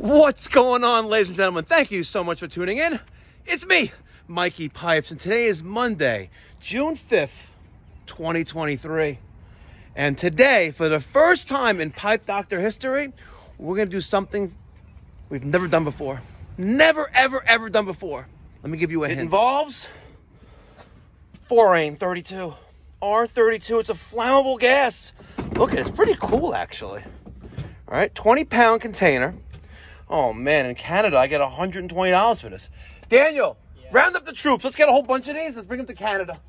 What's going on, ladies and gentlemen? Thank you so much for tuning in. It's me, Mikey Pipes, and today is Monday, June 5th, 2023. And today, for the first time in Pipe Doctor history, we're gonna do something we've never done before. Never, ever, ever done before. Let me give you a It hint. involves 4AIM 32. R32, it's a flammable gas. Look, it's pretty cool actually. All right, 20 pound container. Oh man, in Canada, I get $120 for this. Daniel, round up the troops. Let's get a whole bunch of these. Let's bring them to Canada.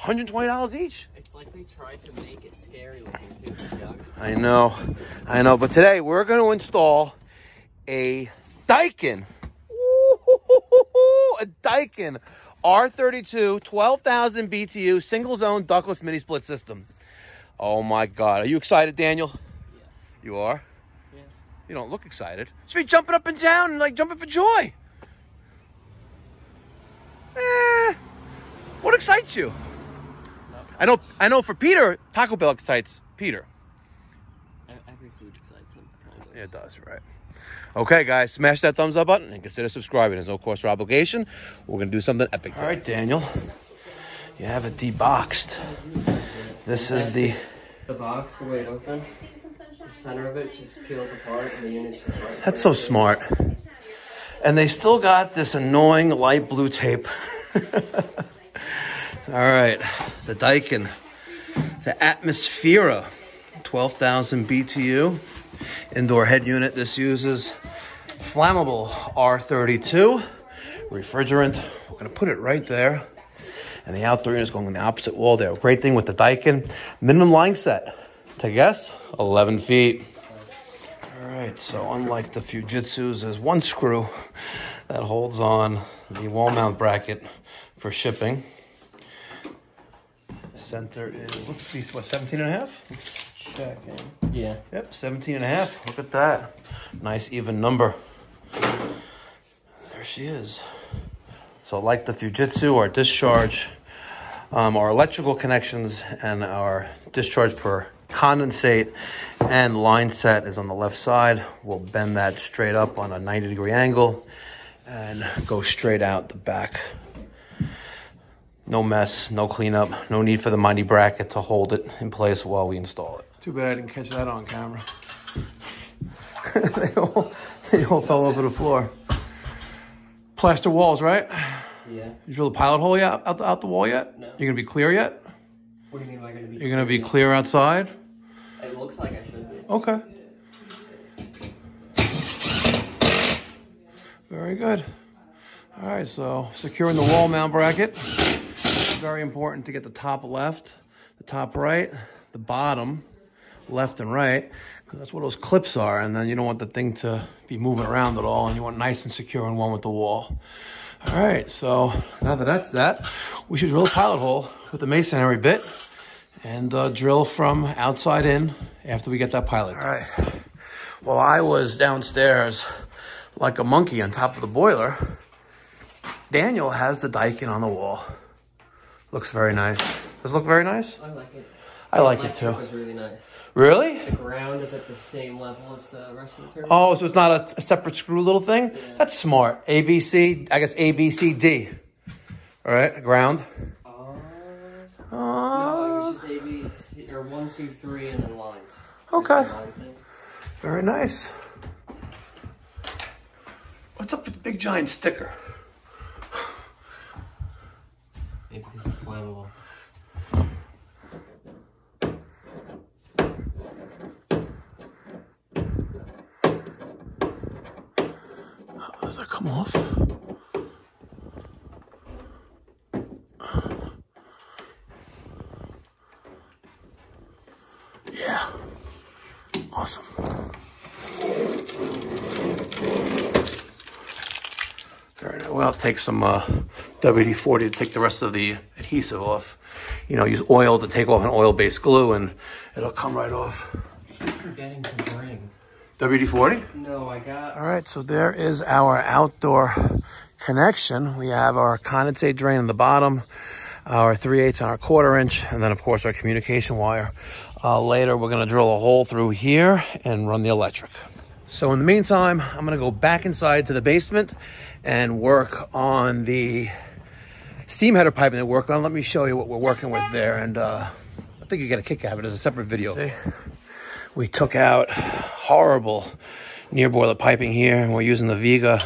$120 each. It's like they tried to make it scary looking too, jug. I know, I know. But today we're going to install a Daikin. Ooh, a Daikin R32 12,000 BTU single zone ductless mini split system. Oh my God. Are you excited, Daniel? Yes. You are? Yeah. You don't look excited. You should be jumping up and down and like jumping for joy. Eh, what excites you? I know, I know for Peter, Taco Bell excites Peter. Every food excites him, kind of. Yeah, It does, right. Okay, guys, smash that thumbs up button and consider subscribing. There's no cost or obligation. We're going to do something epic. All right, Daniel. You have it deboxed. This is the. The box, the way it opened, the center of it just peels apart and the unit's just right. That's so smart. And they still got this annoying light blue tape. All right, the Daikin, the Atmosphera, 12,000 BTU indoor head unit. This uses flammable R32 refrigerant. We're gonna put it right there. And the outdoor unit is going on the opposite wall there. Great thing with the Daikin, minimum line set. Take a guess, 11 feet. All right, so unlike the Fujitsu's, there's one screw that holds on the wall mount bracket for shipping. Center is, looks to be, what, 17 and a half? Checking. Yeah. Yep, 17 and a half. Look at that. Nice even number. There she is. So like the Fujitsu, our discharge, um, our electrical connections and our discharge for condensate and line set is on the left side. We'll bend that straight up on a 90 degree angle and go straight out the back. No mess, no cleanup, no need for the mighty bracket to hold it in place while we install it. Too bad I didn't catch that on camera. they, all, they all fell over the floor. Plaster walls, right? Yeah. You drill the pilot hole yet, out, the, out the wall yet? No. You're gonna be clear yet? What do you mean am I gonna be? You're gonna be clear outside? It looks like I should be. Okay. Very good. All right, so securing the wall mount bracket. Very important to get the top left, the top right, the bottom left and right, because that's where those clips are. And then you don't want the thing to be moving around at all, and you want nice and secure in one with the wall. All right, so now that that's that, we should drill a pilot hole with the masonry bit and uh, drill from outside in after we get that pilot. All right. Well, I was downstairs like a monkey on top of the boiler. Daniel has the Daikin on the wall. Looks very nice. Does it look very nice? I like it. I like it too. was really nice. Really? The ground is at the same level as the rest of the turbine. Oh, so it's not a, a separate screw little thing? That's smart. A, B, C, I guess A, B, C, D. All right, ground. Uh, Uh, no, it was just A, B, C, or one, two, three, and then lines. Okay. Like the line thing. Very nice. What's up with the big giant sticker? Maybe because it's flammable. Does that come off? Yeah. Awesome. Very nice. Well, take some uh, WD-40 to take the rest of the adhesive off. You know, use oil to take off an oil-based glue, and it'll come right off. Forgetting to bring. WD-40? No, I got. All right, so there is our outdoor connection. We have our condensate drain in the bottom, our 3 8 and our quarter inch, and then of course our communication wire. Uh, later, we're gonna drill a hole through here and run the electric. So in the meantime, I'm gonna go back inside to the basement and work on the steam header piping that we're working on. Let me show you what we're working with there. And uh, I think you get a kick out of it as a separate video. See? We took out horrible near boiler piping here and we're using the Viega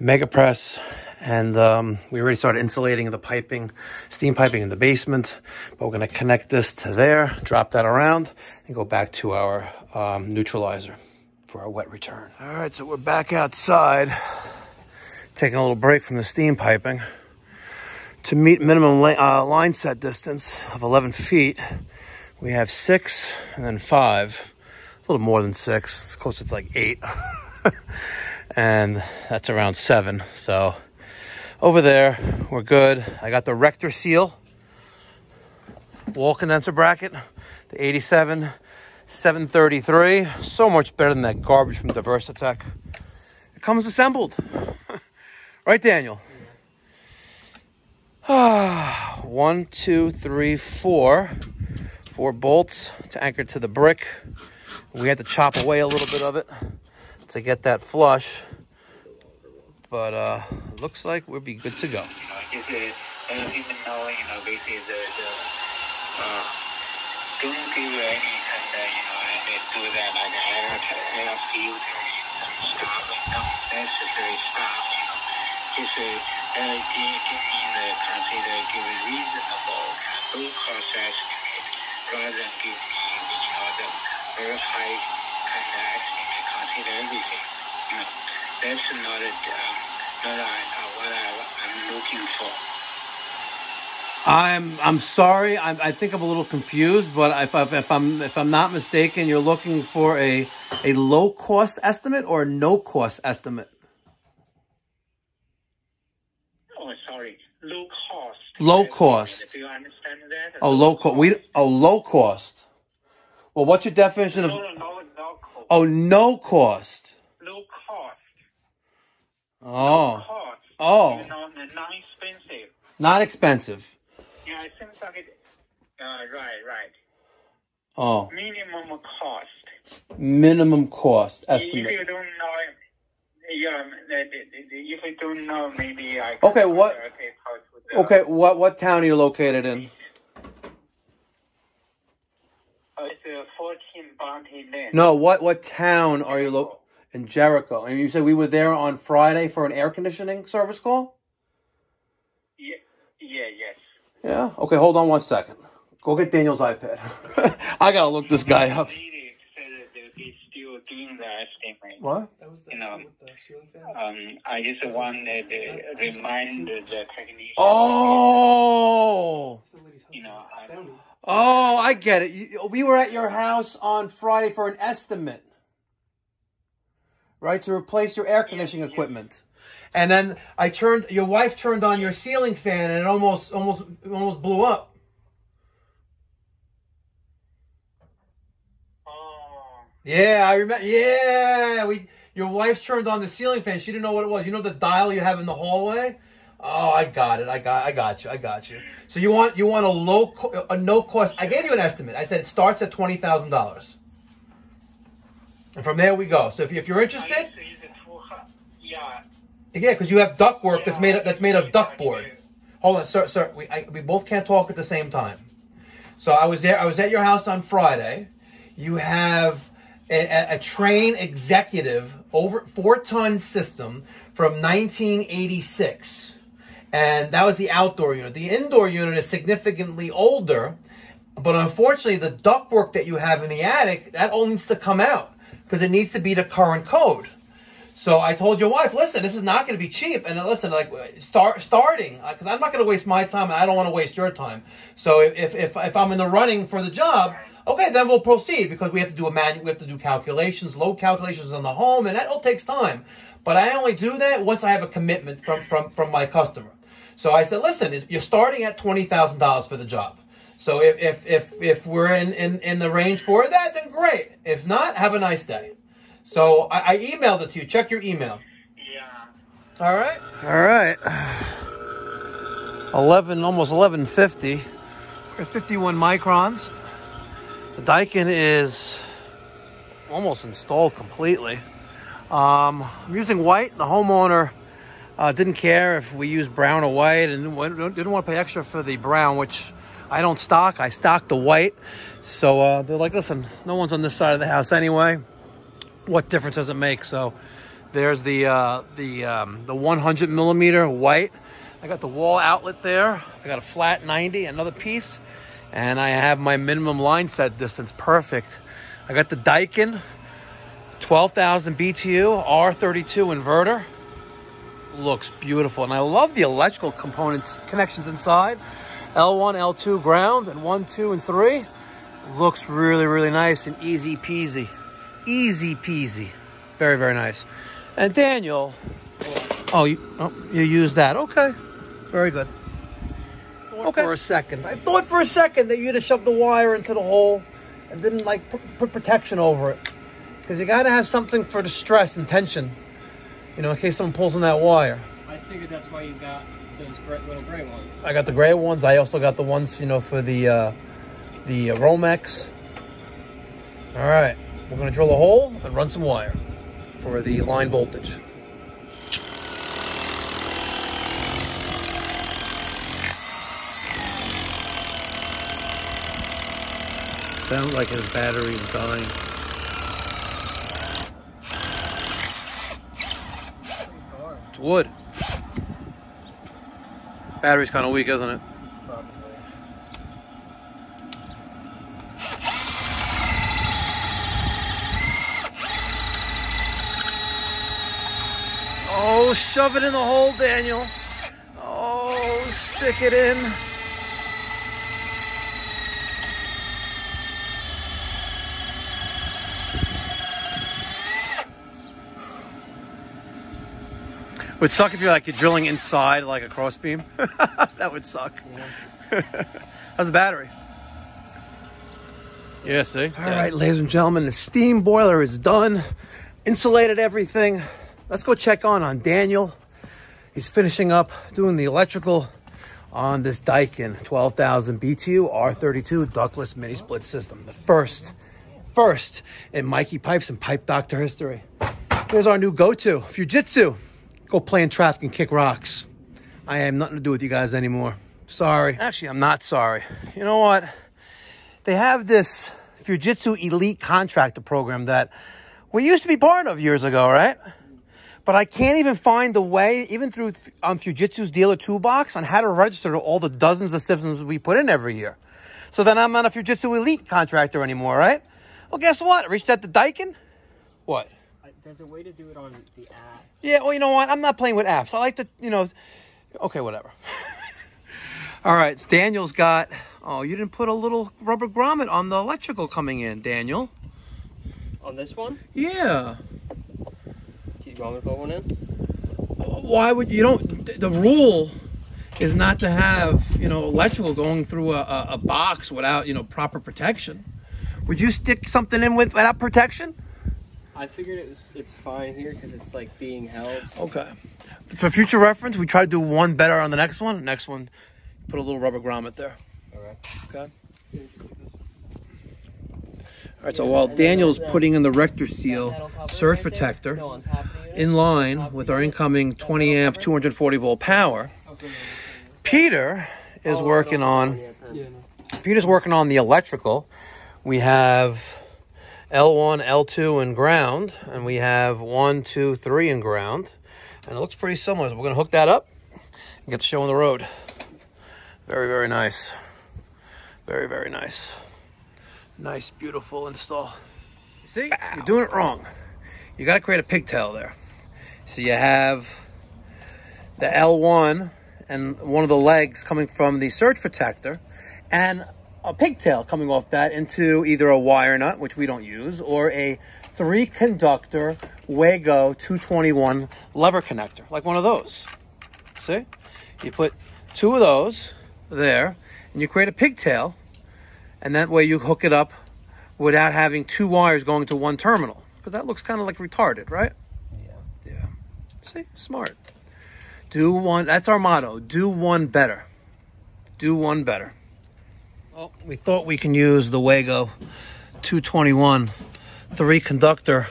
MegaPress and um, we already started insulating the piping, steam piping in the basement, but we're gonna connect this to there, drop that around, and go back to our um, neutralizer for our wet return. All right, so we're back outside, taking a little break from the steam piping. To meet minimum uh, line set distance of 11 feet, we have six and then five, a little more than six, it's closer to like eight. and that's around seven, so over there. We're good. I got the Rectorseal wall condenser bracket, the 87 733. So much better than that garbage from DiversiTech. It comes assembled. right, Daniel? One, two, three, four. Four bolts to anchor to the brick. We had to chop away a little bit of it to get that flush. But uh, looks like we'll be good to go. You know, just uh, even though, you know, basically the, the uh, don't give any kind of, you know, and do that like stuff, you know. Just uh, uh, give, give me the consider, give a reasonable low cost estimate rather than give me, you know, the very high kind of estimate, consider everything, you know that's not, a, uh, not a, what I, am looking for. I'm I'm sorry. I, I think I'm a little confused, but if, I, if I'm if I'm not mistaken, you're looking for a a low cost estimate or a no cost estimate. Oh, sorry, low cost. Low cost. Do you understand that? Oh, low cost. We oh low cost. Well, what's your definition of? No, no, no, no cost. Oh, no cost. Oh. Cost, oh. You know, non-expensive. Not expensive. Yeah, it seems like it. Uh, right, right. Oh. Minimum cost. Minimum cost estimate. If you don't know, yeah, if you don't know, maybe I. okay, what? Okay, what what town are you located in? Uh, it's uh, 14 Bounty Lane. No, what what town are you located? In Jericho. And you said we were there on Friday for an air conditioning service call? Yeah, yeah, yes. Yeah? Okay, hold on one second. Go get Daniel's iPad. I gotta look this guy up. What? That was the you know, um, I just wanted to remind the technician. Oh! You know, oh, I get it. we were at your house on Friday for an estimate right, to replace your air conditioning equipment. And then I turned, your wife turned on your ceiling fan and it almost, almost, almost blew up. Oh. Yeah, I remember. Yeah, we. Your wife turned on the ceiling fan. She didn't know what it was. You know the dial you have in the hallway. Oh, I got it. I got. I got you. I got you. So you want you want a low, a no cost. I gave you an estimate. I said it starts at twenty thousand dollars. And from there we go. So if, if you're interested, yeah, yeah, because you have ductwork that's made of, that's made of duct board. Hold on, sir, sir. We I, we both can't talk at the same time. So I was there. I was at your house on Friday. You have a, a, Trane executive over four ton system from 1986, and that was the outdoor unit. The indoor unit is significantly older, but unfortunately, the ductwork that you have in the attic that all needs to come out because it needs to be the current code. So I told your wife, listen, this is not going to be cheap. And listen, like start starting because uh, I'm not going to waste my time and I don't want to waste your time. So if, if if I'm in the running for the job, okay, then we'll proceed because we have to do a manual, we have to do calculations, load calculations on the home, and that all takes time. But I only do that once I have a commitment from from from my customer. So I said, listen, you're starting at twenty thousand dollars for the job. So if, if, if, if we're in, in, in the range for that, then great. If not, have a nice day. So I, I emailed it to you. Check your email. Yeah. All right. All right. 11, almost 1150. We're at 51 microns. The Daikin is almost installed completely. Um, I'm using white. The homeowner uh, didn't care if we used brown or white and didn't want to pay extra for the brown, which I don't stock. I stock the white. So uh, they're like, listen, no one's on this side of the house anyway. What difference does it make? So there's the uh, the um, the 100 millimeter white. I got the wall outlet there. I got a flat 90, another piece, and I have my minimum line set distance. Perfect. I got the Daikin 12,000 BTU R32 inverter. Looks beautiful, and I love the electrical components connections inside. L1, L2 ground, and 1, 2, and 3. Looks really, really nice and easy peasy. Easy peasy. Very, very nice. And Daniel, oh, you, oh, you use that. Okay. Very good. Okay. For a second. I thought for a second that you'd have shoved the wire into the hole and didn't like put protection over it. Because you got to have something for the stress and tension, you know, in case someone pulls on that wire. I figured that's why you got those gray, little gray ones. I got the gray ones. I also got the ones, you know, for the uh, the uh, Romex. All right, we're going to drill a hole and run some wire for the line voltage. Sounds like his battery is dying. It's wood. Battery's kind of weak, isn't it? Probably. Oh, shove it in the hole, Daniel. Oh, stick it in. Would suck if you're like you're drilling inside like a crossbeam. that would suck. Yeah. How's the battery? Yeah, see? All right, ladies and gentlemen, the steam boiler is done. Insulated everything. Let's go check on on Daniel. He's finishing up doing the electrical on this Daikin 12,000 BTU R32 ductless mini split system. The first, first in Mikey Pipes and Pipe Doctor history. Here's our new go-to, Fujitsu go play in traffic and kick rocks. I have nothing to do with you guys anymore. Sorry. Actually, I'm not sorry. You know what? They have this Fujitsu Elite Contractor program that we used to be part of years ago, right? But I can't even find the way, even through on Fujitsu's dealer toolbox, on how to register to all the dozens of systems we put in every year. So then I'm not a Fujitsu Elite contractor anymore, right? Well, guess what? I reached out to Daikin. What? There's a way to do it on the app. Yeah, well, you know what? I'm not playing with apps. I like to, you know, okay, whatever. All right, Daniel's got, oh, you didn't put a little rubber grommet on the electrical coming in, Daniel. On this one? Yeah. Do you want me to put one in? Why would you don't, the rule is not to have, you know, electrical going through a, a, a box without, you know, proper protection. Would you stick something in with, without protection? I figured it was it's fine here because it's like being held. Okay. For future reference, we try to do one better on the next one. Next one, put a little rubber grommet there. Okay. Okay. All right, so while Daniel's putting in the Rectorseal surge protector in line with our incoming 20 amp, 240 volt power, Peter is working on. Peter's working on the electrical. We have L1, L2 in ground, and we have one, two, three in ground. And it looks pretty similar. So we're going to hook that up and get the show on the road. Very, very nice. Very, very nice. Nice, beautiful install. See, you're doing it wrong. You got to create a pigtail there. So you have the L1 and one of the legs coming from the surge protector and a pigtail coming off that into either a wire nut, which we don't use, or a three conductor Wago 221 lever connector, like one of those. See? You put two of those there, and you create a pigtail, and that way you hook it up without having two wires going to one terminal. Because that looks kind of like retarded, right? Yeah. Yeah. See? Smart. Do one, that's our motto. Do one better. Do one better. Well, we thought we can use the Wago 221 three conductor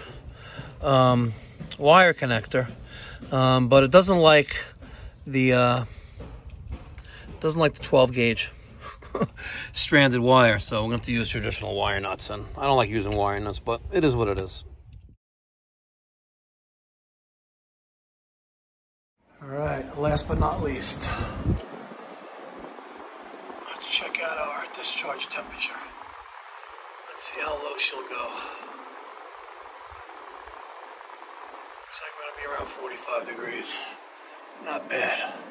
um, wire connector, um, but it doesn't like the uh, doesn't like the 12 gauge stranded wire. So we're gonna have to use traditional wire nuts, and I don't like using wire nuts, but it is what it is. All right, last but not least, let's check out discharge temperature. Let's see how low she'll go. Looks like we're gonna be around 45 degrees. Not bad.